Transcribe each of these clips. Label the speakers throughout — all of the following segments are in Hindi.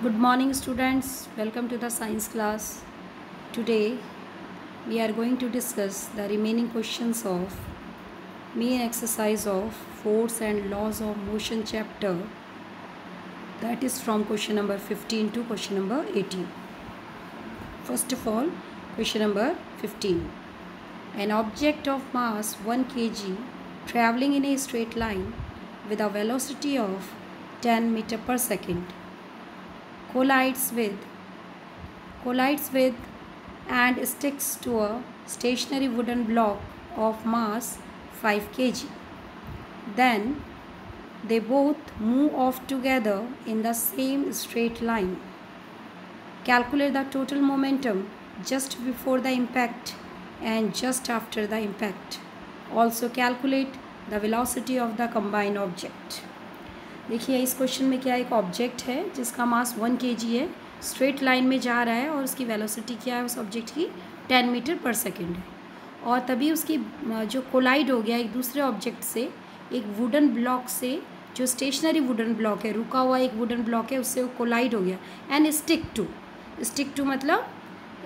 Speaker 1: Good morning, students. Welcome to the science class. Today, we are going to discuss the remaining questions of main exercise of force and laws of motion chapter. That is from question number 15 to question number 18. First of all, question number 15. An object of mass 1 kg traveling in a straight line with a velocity of 10 meter per second collides with collides with and sticks to a stationary wooden block of mass 5 kg. Then they both move off together in the same straight line. Calculate the total momentum just before the impact and just after the impact. Also calculate the velocity of the combined object देखिए, इस क्वेश्चन में क्या एक ऑब्जेक्ट है, जिसका मास वन के है स्ट्रेट लाइन में जा रहा है और उसकी वेलोसिटी क्या है, उस ऑब्जेक्ट की टेन मीटर पर सेकेंड है। और तभी उसकी जो कोलाइड हो गया एक दूसरे ऑब्जेक्ट से, एक वुडन ब्लॉक से, जो स्टेशनरी वुडन ब्लॉक है, रुका हुआ एक वुडन ब्लॉक है, उससे वो कोलाइड हो गया। And stick to stick to मतलब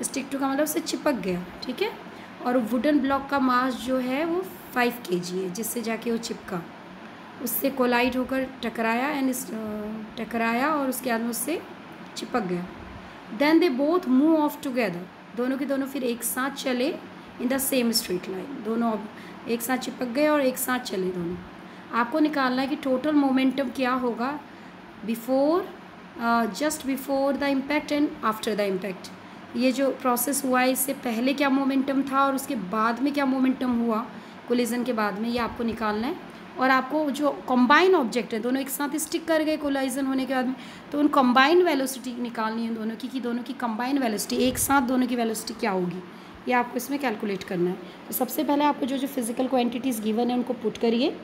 Speaker 1: स्टिक टू का मतलब उससे चिपक गया, ठीक है? और वुडन ब्लॉक का मास जो है वो फाइव के है, जिससे जाके वो चिपका। उससे कोलाइड होकर टकराया एंड टकराया और उसके बाद उससे चिपक गया। Then they both move off together दोनों के दोनों फिर एक साथ चले in the same straight line दोनों एक साथ चिपक गए और एक साथ चले दोनों। आपको निकालना है कि टोटल मोमेंटम क्या होगा before just before the impact and after the impact ये जो प्रोसेस हुआ है, इससे पहले क्या मोमेंटम था और उसके बाद में क्या मोमेंटम हुआ? कोलिजन के बाद में ये आपको निकालना है। और आपको जो कॉम्बाइन ऑब्जेक्ट है, दोनों एक साथ स्टिक कर गए कोलाइजन होने के बाद में तो उन कंबाइन वेलोसिटी निकालनी है दोनों की, कि दोनों की कॉम्बाइन वेलोसिटी एक साथ दोनों की वेलोसिटी क्या होगी? ये आपको इसमें कैलकुलेट करना है। तो सबसे पहले आपको जो जो फ़िज़िकल क्वांटिटीज़ गिवन है, उनको पुट करिए।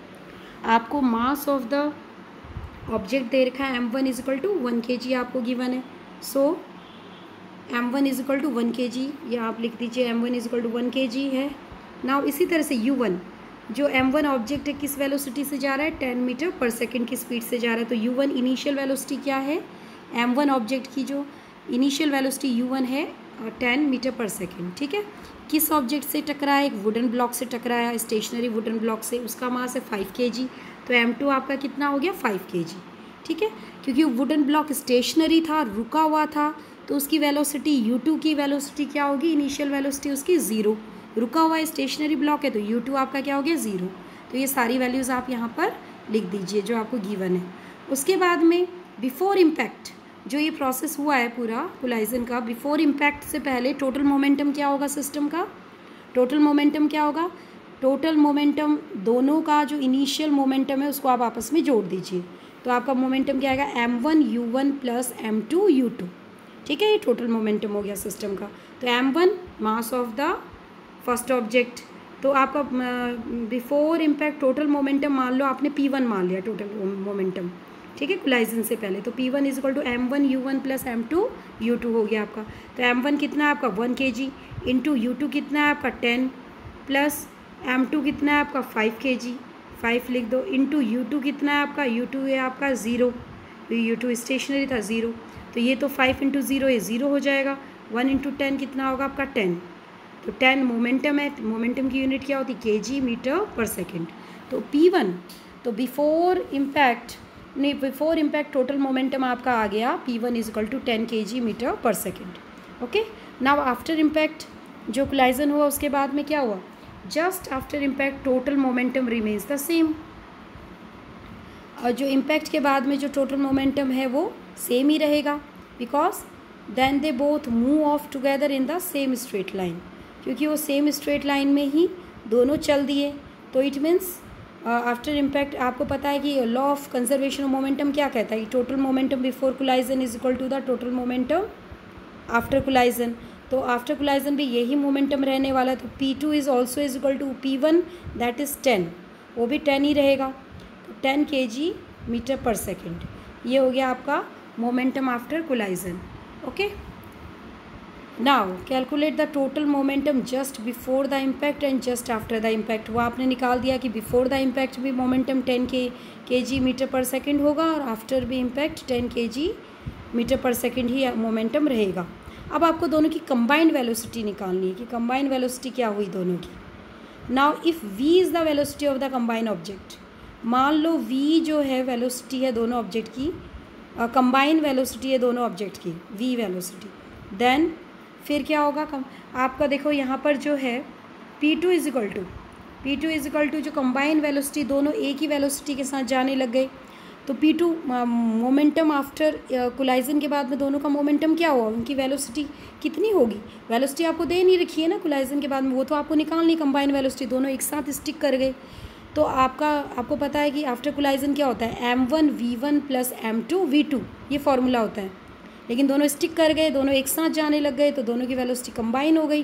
Speaker 1: आपको मास ऑफ़ द ऑब्जेक्ट दे रखा है M one is equal to one K G आपको गिवन है। So M one is equal to one K G या आप लिख दीजिए M one is equal to one K G है। ना इसी तरह से यू वन जो एम वन ऑब्जेक्ट है, किस वेलोसिटी से जा रहा है? टेन मीटर पर सेकेंड की स्पीड से जा रहा है। तो यू वन इनिशियल वेलोसिटी क्या है? एम वन ऑब्जेक्ट की जो इनिशियल वेलोसिटी यू वन है टेन मीटर पर सेकेंड ठीक है? किस ऑब्जेक्ट से टकराया? एक वुडन ब्लॉक से टकराया स्टेशनरी वुडन ब्लॉक से। उसका मास है फाइव के जी तो एम टू आपका कितना हो गया? फाइव के जी ठीक है? क्योंकि वुडन ब्लॉक स्टेशनरी था, रुका हुआ था तो उसकी वेलोसिटी यू टू की वेलोसिटी क्या होगी? इनिशियल वेलोसिटी उसकी ज़ीरो रुका हुआ स्टेशनरी ब्लॉक है तो यू टू आपका क्या हो गया? ज़ीरो तो ये सारी वैल्यूज़ आप यहाँ पर लिख दीजिए, जो आपको गिवन है। उसके बाद में बिफोर इम्पैक्ट जो ये प्रोसेस हुआ है पूरा कोलाइजन का बिफोर इम्पैक्ट से पहले टोटल मोमेंटम क्या होगा सिस्टम का? टोटल मोमेंटम क्या होगा? टोटल मोमेंटम दोनों का जो इनिशियल मोमेंटम है, उसको आप आपस में जोड़ दीजिए। तो आपका मोमेंटम क्या आएगा? M one U one plus M two U two ठीक है, ये टोटल मोमेंटम हो गया सिस्टम का। तो M one mass of the first object. तो आपका बिफोर इम्पैक्ट टोटल मोमेंटम मान लो, आपने पी वन मान लिया टोटल मोमेंटम ठीक है? कुलाइजन से पहले। तो P one is equal to M one U one plus M two U two हो गया आपका। तो एम वन कितना है आपका? One K ji into you to कितना है आपका? टेन प्लस एम टू कितना है आपका? फाइव के जी फाइव लिख दो। इंटू यू टू कितना है आपका? यू टू है आपका ज़ीरो यू टू स्टेशनरी था ज़ीरो तो ये तो फाइव इंटू ज़ीरो ये ज़ीरो हो जाएगा। वन इंटू टेन कितना होगा आपका? टेन तो टेन मोमेंटम है, मोमेंटम की यूनिट क्या होती? है K G metre per second. तो पी वन तो बिफोर इम्पैक्ट, नहीं, बिफोर इम्पैक्ट टोटल मोमेंटम आपका आ गया, P one is equal to ten K G metre per second. Okay? Now after impact, जो क्लाइजन हुआ, उसके बाद में क्या हुआ? Just after impact total momentum remains the same. और जो इम्पैक्ट के बाद में जो टोटल मोमेंटम है, वो सेम ही रहेगा, because then they both move of together in the same straight line. क्योंकि वो सेम स्ट्रेट लाइन में ही दोनों चल दिए। तो इट मीन्स आफ्टर इम्पैक्ट आपको पता है कि law of conservation of momentum क्या कहता है? Total momentum before collision is equal to the total momentum after collision तो आफ्टर कुलाइजन भी यही मोमेंटम रहने वाला है। तो P two is also is equal to P one that is ten वो भी टेन ही रहेगा। टेन के जी मीटर पर सेकेंड ये हो गया आपका momentum after collision okay now calculate the total momentum just before the impact and just after the impact वो आपने निकाल दिया कि बिफोर द इम्पैक्ट भी momentum ten K K G metre पर सेकेंड होगा और आफ्टर भी impact ten K G metre per second ही मोमेंटम रहेगा। अब आपको दोनों की कंबाइंड वेलोसिटी निकालनी है कि कंबाइंड वेलोसिटी क्या हुई दोनों की। Now if V is the velocity of the combined object मान लो वी जो है वेलोसिटी है दोनों ऑब्जेक्ट की कंबाइन वेलोसिटी है दोनों ऑब्जेक्ट की वी वेलोसिटी देन फिर क्या होगा? कम, आपका देखो यहाँ पर जो है P two is equal to P two is equal to जो कंबाइन वेलोसिटी दोनों एक ही वेलोसिटी के साथ जाने लग गए। तो P two momentum after collision के बाद में दोनों का मोमेंटम क्या हुआ? उनकी वेलोसिटी कितनी होगी? वेलोसिटी आपको दे नहीं रखी है ना कुलाइजन के बाद में, वो तो आपको निकालनी कंबाइन वेलोसिटी दोनों एक साथ स्टिक कर गए। तो आपका, आपको पता है कि आफ्टर कुलाइजन क्या होता है? M one V one plus M two V two ये फॉर्मूला होता है। लेकिन दोनों स्टिक कर गए, दोनों एक साथ जाने लग गए तो दोनों की वेलोसिटी कंबाइन हो गई।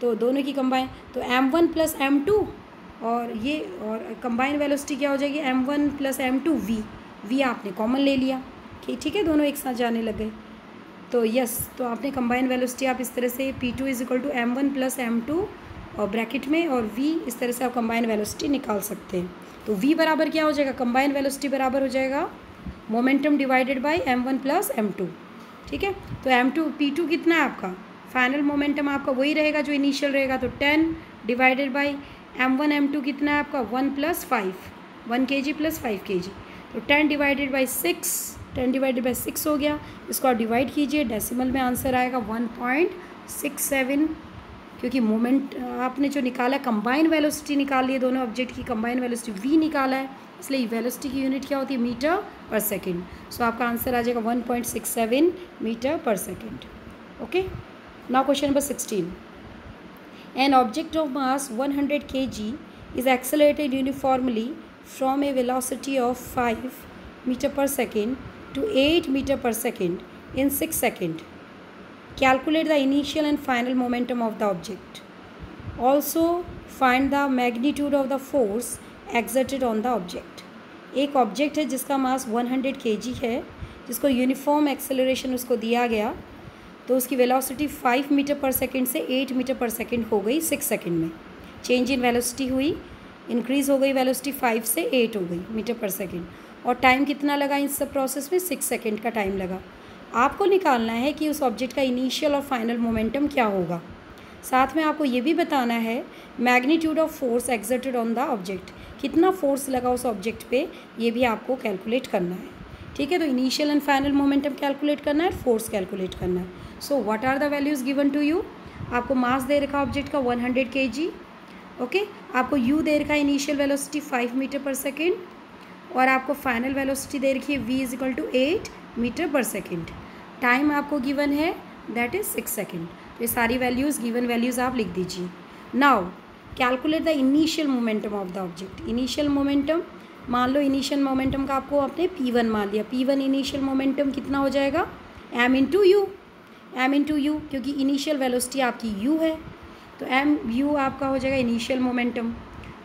Speaker 1: तो दोनों की कंबाइन तो M one plus M two और ये और कंबाइन वेलोसिटी क्या हो जाएगी? M one plus M two V V आपने कॉमन ले लिया। कि ठीक है, दोनों एक साथ जाने लग गए। तो यस तो आपने कंबाइन वेलोसिटी आप इस तरह से P two is equal to M one plus M two और ब्रैकेट में और वी इस तरह से आप कंबाइन वेलोसिटी निकाल सकते हैं। तो वी बराबर क्या हो जाएगा? कंबाइन वेलोसिटी बराबर हो जाएगा momentum divided by M one plus M two ठीक है? तो एम टू पी टू कितना है आपका? फाइनल मोमेंटम आपका वही रहेगा जो इनिशियल रहेगा तो ten divided by M one M two कितना है आपका? One plus five one K जी प्लस फाइव के जी तो ten divided by six ten divided by six हो गया। इसको आप डिवाइड कीजिए डेसिमल में आंसर आएगा वन पॉइंट सिक्स सेवन क्योंकि मोमेंट आपने जो निकाला कंबाइन वेलोसिटी निकाल ली दोनों ऑब्जेक्ट की कंबाइन वेलोसिटी वी निकाला है, इसलिए वेलोसिटी की यूनिट क्या होती है? मीटर पर सेकेंड सो आपका आंसर आ जाएगा one point six seven metre per second okay now question number sixteen an object of mass one hundred K G is accelerated uniformly from a velocity of five metre per second to eight metre per second in six second Calculate the initial and final momentum of the object. Also, find the magnitude of the force exerted on the object. एक ऑब्जेक्ट है जिसका मास 100 kg है, जिसको यूनिफॉर्म एक्सेलरेशन उसको दिया गया। तो उसकी वेलोसिटी 5 मीटर पर सेकंड से 8 मीटर पर सेकंड हो गई 6 सेकंड में। चेंज इन वेलोसिटी हुई इंक्रीज़ हो गई वेलोसिटी 5 से 8 हो गई मीटर पर सेकंड और टाइम कितना लगा इस सब प्रोसेस में? 6 सेकंड का टाइम लगा। आपको निकालना है कि उस ऑब्जेक्ट का इनिशियल और फाइनल मोमेंटम क्या होगा। साथ में आपको ये भी बताना है magnitude of force exerted on the object कितना फोर्स लगा उस ऑब्जेक्ट पे, ये भी आपको कैलकुलेट करना है। ठीक है तो initial and final momentum calculate करना है फोर्स कैलकुलेट करना है। So what are the values given to you आपको मास दे रखा ऑब्जेक्ट का वन हंड्रेड के जी ओके आपको यू दे रखा initial velocity five metre per second और आपको फाइनल वेलोसिटी दे रखी है V is equal to eight metre per second time आपको गिवन है दैट इज़ सिक्स सेकेंड तो ये सारी वैल्यूज़ गिवन वैल्यूज़ आप लिख दीजिए. Now calculate the initial momentum of the object initial momentum मान लो इनिशियल मोमेंटम का आपको आपने पी वन मान लिया. पी वन इनिशियल मोमेंटम कितना हो जाएगा? M into U M into U क्योंकि इनिशियल वेलोसिटी आपकी यू है. तो एम यू आपका हो जाएगा इनिशियल मोमेंटम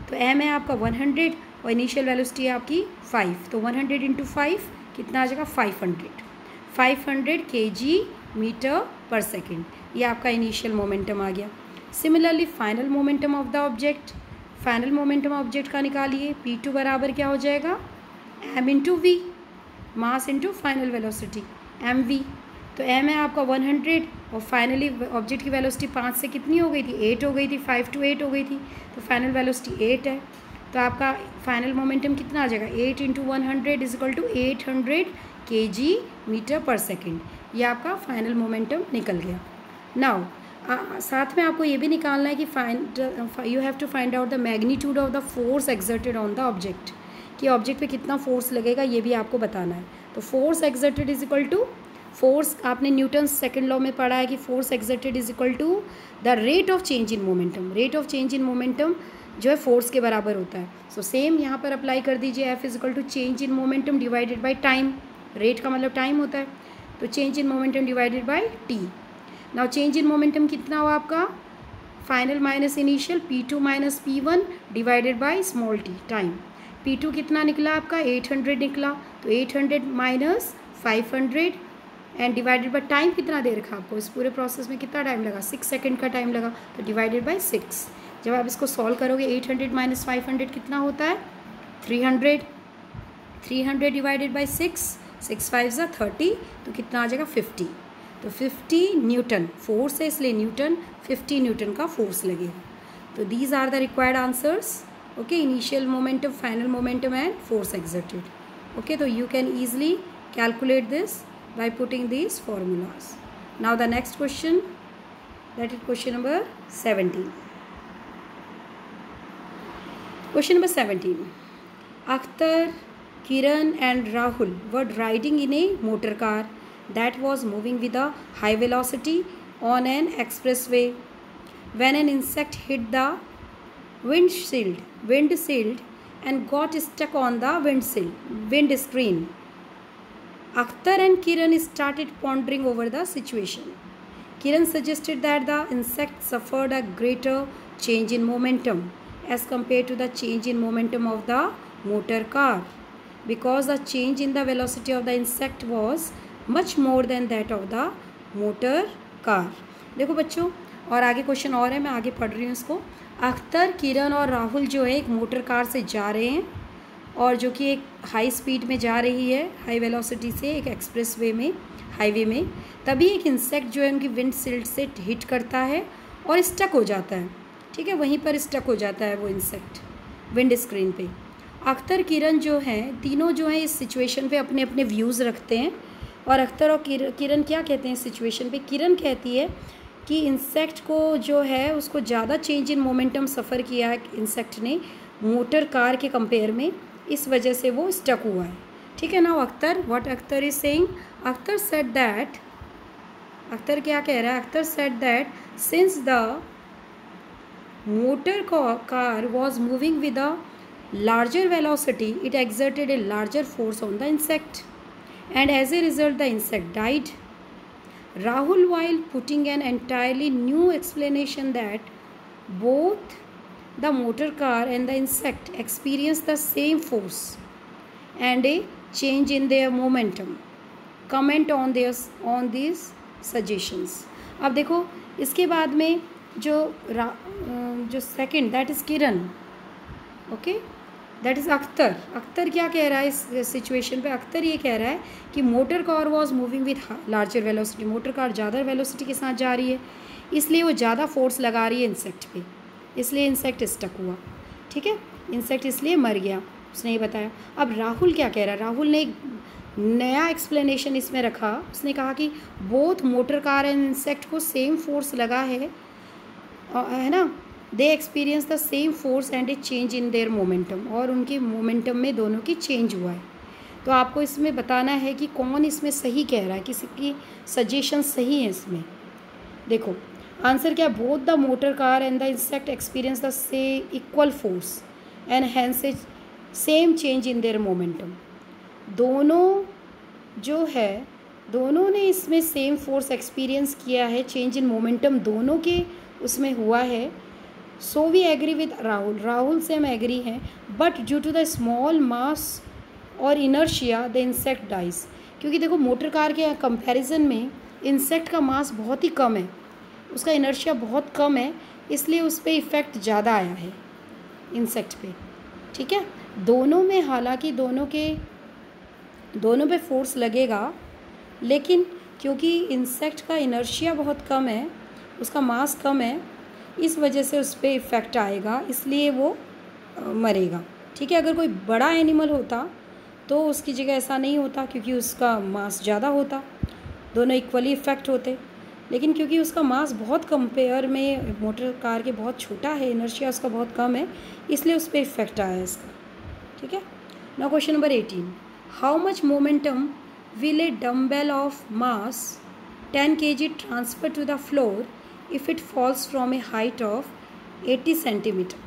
Speaker 1: तो एम है आपका वन हंड्रेड और इनिशियल वेलोसिटी है आपकी फाइव तो वन हंड्रेड इंटू फाइव कितना आ जाएगा? Five hundred five hundred K G metre पर सेकेंड। ये आपका इनिशियल मोमेंटम आ गया। Similarly final momentum of the object. Final momentum object का निकालिए। पी टू बराबर क्या हो जाएगा? M into V. Mass into final velocity. M V. तो एम है आपका वन हंड्रेड और फाइनली ऑब्जेक्ट की वेलोसिटी पाँच से कितनी हो गई थी? एट हो गई थी। फाइव टू एट हो गई थी। तो फाइनल वेलोसिटी एट है। तो आपका फाइनल मोमेंटम कितना आ जाएगा? Eight into one hundred is equal to eight hundred K G metre पर सेकेंड ये आपका फाइनल मोमेंटम निकल गया। नाउ साथ में आपको ये भी निकालना है कि find you have to find out the magnitude of the force exerted on the object कि ऑब्जेक्ट पे कितना फोर्स लगेगा, ये भी आपको बताना है। तो force exerted is equal to force आपने न्यूटन सेकेंड लॉ में पढ़ा है कि force exerted is equal to the rate of change in momentum rate of change in momentum जो है फोर्स के बराबर होता है। सो सेम यहाँ पर अप्लाई कर दीजिए F is equal to change in momentum divided by time rate का मतलब टाइम होता है। तो change in momentum divided by T now change in momentum कितना हुआ आपका? Final minus initial P two minus P one divided by small T time P two कितना निकला आपका? एट हंड्रेड निकला। तो eight hundred minus five hundred and divided by time कितना दे रखा आपको? इस पूरे प्रोसेस में कितना टाइम लगा? सिक्स सेकेंड का टाइम लगा। तो डिवाइडेड बाई सिक्स जब आप इसको सॉल्व करोगे eight hundred minus five hundred कितना होता है? Three hundred three hundred divided by six six five ज़ा थर्टी तो कितना आ जाएगा फिफ्टी। तो फिफ्टी न्यूटन, फोर्स है इसलिए न्यूटन, फिफ्टी न्यूटन का फोर्स लगेगा तो these are the required answers okay initial momentum final momentum and force exerted okay तो you can easily calculate this by putting these formulas. Now the next question, that is question number 17 question number 17 akhtar kiran and rahul were riding in a motor car that was moving with a high velocity on an expressway. When an insect hit the windshield, windshield and got stuck on the windshield, windscreen. Akhtar and Kiran started pondering over the situation. Kiran suggested that the insect suffered a greater change in momentum as compared to the change in momentum of the motor car because the change in the velocity of the insect was much more than that of the motor car देखो बच्चों, और आगे क्वेश्चन और है, मैं आगे पढ़ रही हूँ इसको। अख्तर, किरण और राहुल जो है, एक मोटर कार से जा रहे हैं, और जो कि एक हाई स्पीड में जा रही है हाई वेलोसिटी से, एक एक्सप्रेस वे में हाईवे में, तभी एक इंसेक्ट जो है, उनकी विंड सिल्ट से हिट करता है और स्टक हो जाता है। ठीक है, वहीं पर स्टक हो जाता है वो इंसेक्ट विंड स्क्रीन पे। अख्तर किरण जो है, तीनों जो हैं इस सिचुएशन पे अपने अपने व्यूज़ रखते हैं। और अख्तर और किरण क्या कहते हैं सिचुएशन पे? किरण कहती है कि इंसेक्ट को जो है, उसको ज़्यादा चेंज इन मोमेंटम सफ़र किया है इंसेक्ट ने मोटर कार के कंपेयर में। इस वजह से वो स्टक हुआ है। ठीक है ना Akhtar? What Akhtar is saying Akhtar said that Akhtar क्या कह रहा है? Akhtar said that since the motor car was moving with a larger velocity it exerted a larger force on the insect and as a result the insect died. Rahul while putting an entirely new explanation that both the motor car and the insect experience the same force and a change in their momentum. Comment on their on these suggestions. अब देखो इसके बाद में जो जो second that is Kiran okay that is Akhtar Akhtar क्या कह रहा है इस सिचुएशन पे अख्तर ये कह रहा है कि motor car was moving with larger velocity motor car ज़्यादा वेलोसिटी के साथ जा रही है इसलिए वो ज़्यादा फोर्स लगा रही है इंसेक्ट पे इसलिए इंसेक्ट स्टक हुआ ठीक है इंसेक्ट इसलिए मर गया उसने ये बताया अब राहुल क्या कह रहा है राहुल ने एक नया एक्सप्लेनेशन इसमें रखा उसने कहा कि both motor car and insect को सेम फोर्स लगा है है ना they experience the same force and a change in their momentum और उनके मोमेंटम में दोनों की चेंज हुआ है। तो आपको इसमें बताना है कि कौन इसमें सही कह रहा है, किसी की सजेशन सही है इसमें। देखो आंसर क्या both the motor car and the insect experience the से equal force and hence same change in their momentum दोनों जो है, दोनों ने इसमें सेम फोर्स एक्सपीरियंस किया है चेंज इन मोमेंटम दोनों के उसमें हुआ है। So we agree with Rahul Rahul से हम एग्री हैं but due to the small mass और इनर्शिया द इंसेक्ट डाइज क्योंकि देखो मोटर कार के कंपैरिजन में इंसेक्ट का मास बहुत ही कम है। उसका इनर्शिया बहुत कम है, इसलिए उस पर इफ़ेक्ट ज़्यादा आया है इंसेक्ट पे। ठीक है? दोनों में, हालाँकि दोनों के, दोनों पे फोर्स लगेगा, लेकिन क्योंकि इंसेक्ट का इनर्शिया बहुत कम है, उसका मास कम है इस वजह से उस पर इफ़ेक्ट आएगा, इसलिए वो मरेगा। ठीक है, अगर कोई बड़ा एनिमल होता तो उसकी जगह ऐसा नहीं होता क्योंकि उसका मास ज़्यादा होता, दोनों इक्वली इफ़ेक्ट होते। लेकिन क्योंकि उसका मास बहुत कंपेयर में मोटर कार के बहुत छोटा है, इनर्शिया उसका बहुत कम है, इसलिए उस पर इफ़ेक्ट आया इसका। ठीक है? ना question number eighteen how much momentum will a dumbbell of mass ten K G transfer to the floor if it falls from a height of 80 centimeter.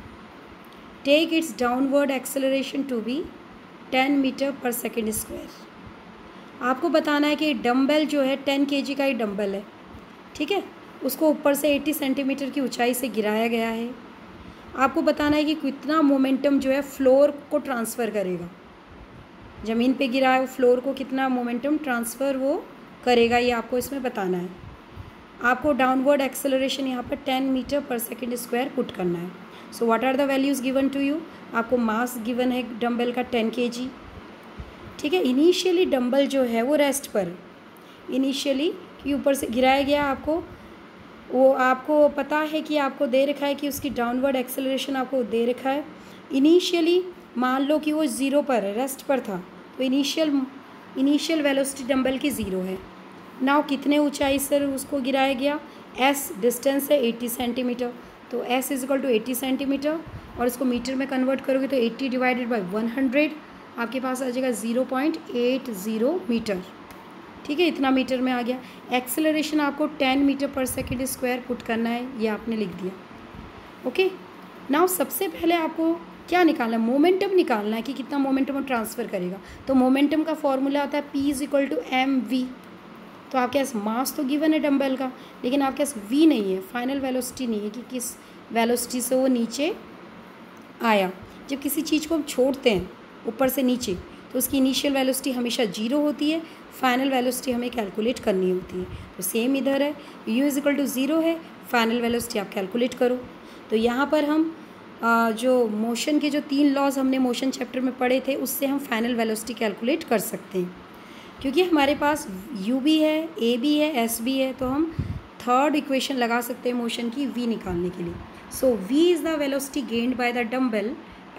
Speaker 1: Take its downward acceleration to be 10 metre per second square आपको बताना है कि डम्बल जो है 10 के का ही डम्बल है। ठीक है? उसको ऊपर से 80 सेंटीमीटर की ऊंचाई से गिराया गया है। आपको बताना है कि कितना मोमेंटम जो है फ्लोर को ट्रांसफ़र करेगा। ज़मीन पे गिरा है फ्लोर को कितना मोमेंटम ट्रांसफ़र वो करेगा, ये आपको इसमें बताना है। आपको डाउनवर्ड एक्सेलरेशन यहाँ पर ten metre per second square put करना है। So what are the values given to you आपको मास गिवन है डम्बल का टेन के जी ठीक है? इनिशियली डंबल जो है वो रेस्ट पर। इनिशियली कि ऊपर से गिराया गया आपको, वो आपको पता है कि आपको दे रखा है कि उसकी डाउनवर्ड एक्सेलरेशन आपको दे रखा है। इनिशियली मान लो कि वो ज़ीरो पर है रेस्ट पर था। तो इनिशियल इनिशियल वेलोसिटी डंबल की ज़ीरो है। नाउ कितने ऊंचाई से उसको गिराया गया? एस डिस्टेंस है एट्टी सेंटीमीटर तो S is equal to eighty centimetre और इसको मीटर में कन्वर्ट करोगे तो eighty divided by one hundred आपके पास आ जाएगा zero point eight zero metre ठीक है, इतना मीटर में आ गया। एक्सेलरेशन आपको ten metre per second square put करना है, ये आपने लिख दिया। ओके नाउ सबसे पहले आपको क्या निकालना है? मोमेंटम निकालना है कि कितना मोमेंटम ट्रांसफ़र करेगा। तो मोमेंटम का फॉर्मूला आता है P is equal to M V तो आपके पास मास तो गिवन है डम्बल का, लेकिन आपके पास वी नहीं है फाइनल वेलोसिटी नहीं है कि किस वेलोसिटी से वो नीचे आया। जब किसी चीज़ को हम छोड़ते हैं, ऊपर से नीचे तो उसकी इनिशियल वेलोसिटी हमेशा ज़ीरो होती है फाइनल वेलोसिटी हमें कैलकुलेट करनी होती है। तो सेम इधर है U is equal to zero है फाइनल वेलोसिटी आप कैलकुलेट करो। तो यहाँ पर हम जो मोशन के जो तीन लॉज हमने मोशन चैप्टर में पढ़े थे, उससे हम फाइनल वेलोसिटी कैलकुलेट कर सकते हैं। क्योंकि हमारे पास यू भी है ए भी है एस भी है तो हम थर्ड इक्वेशन लगा सकते हैं मोशन की वी निकालने के लिए। So V is the velocity gained by the dumbbell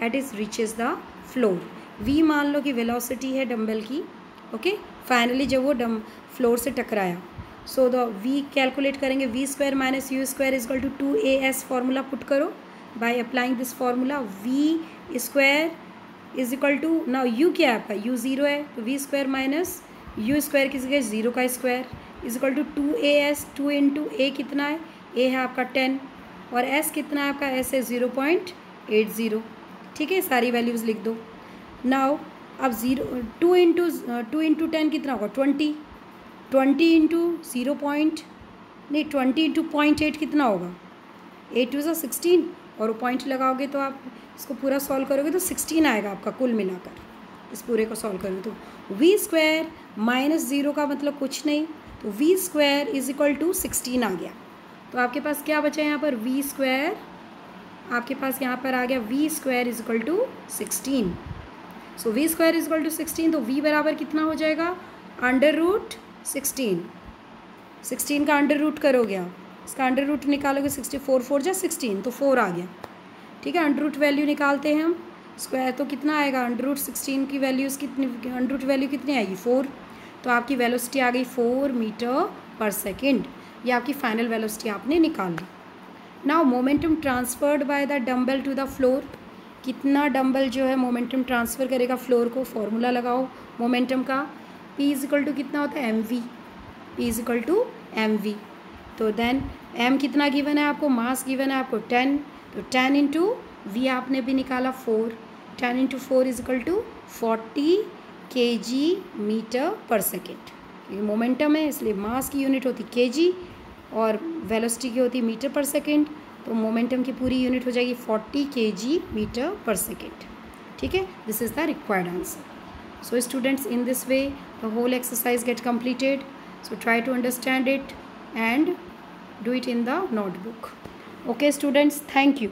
Speaker 1: at is reach is the floor V मान लो कि वेलोसिटी है डम्बल की ओके okay? फाइनली जब वो डम फ्लोर से टकराया सो द वी कैलकुलेट करेंगे V square minus U square is equal to two A S formula put करो। By applying this formula V square is equal to ना यू क्या है? आपका यू ज़ीरो है तो V square minus U square किसी का ज़ीरो का square is equal to two A S two into A कितना है? ए है आपका टेन और एस कितना है आपका? एस है ज़ीरो पॉइंट एट ज़ीरो ठीक है, सारी वैल्यूज़ लिख दो। नाउ अब zero two into two into ten कितना होगा? Twenty twenty into zero point नहीं ट्वेंटी इंटू पॉइंट एट कितना होगा? एट टू ज़ा सिक्सटीन और पॉइंट लगाओगे तो आप इसको पूरा सॉल्व करोगे तो सिक्सटीन आएगा आपका कुल मिलाकर। इस पूरे को सॉल्व करोगे तो वी स्क्वायर माइनस ज़ीरो का मतलब कुछ नहीं तो V square is equal to sixteen आ गया। तो आपके पास क्या बचा यहाँ पर? वी स्क्वायर आपके पास यहाँ पर आ गया V square is equal to sixteen so V square is equal to sixteen तो वी बराबर कितना हो जाएगा? अंडर रूट सिक्सटीन सिक्सटीन का अंडर रूट करोगे आप। इसका अंडर रूट निकालोगे सिक्सटी फोर फोर जा सिक्सटीन तो फोर आ गया। ठीक है अंडर रूट वैल्यू निकालते हैं हम। स्क्वायर तो कितना आएगा? अंडर रूट सिक्सटीन की वैल्यूज़ कितनी अंडर रूट वैल्यू कितनी आएगी? फोर तो आपकी वेलोसिटी आ गई फोर मीटर पर सेकेंड ये आपकी फाइनल वेलोसिटी आपने निकाल ली। Now momentum transferred by the dumbbell to the floor कितना डम्बल जो है मोमेंटम ट्रांसफ़र करेगा फ्लोर को? फॉर्मूला लगाओ मोमेंटम का। पी इज़ इक्वल टू कितना होता है? M V P is equal to M V तो देन एम कितना गिवन है आपको? मास गिवन है आपको? टेन तो टेन इंटू वी आपने भी निकाला four ten into four is equal to forty K G metre पर सेकेंड ये मोमेंटम है, इसलिए मास की यूनिट होती के जी और वेलोसिटी की होती मीटर पर सेकेंड तो मोमेंटम की पूरी यूनिट हो जाएगी फोर्टी के जी मीटर पर सेकेंड ठीक है? This is the required answer so students in this way the whole exercise get completed. So, try to understand it and do it in the notebook. Okay, students, thank you.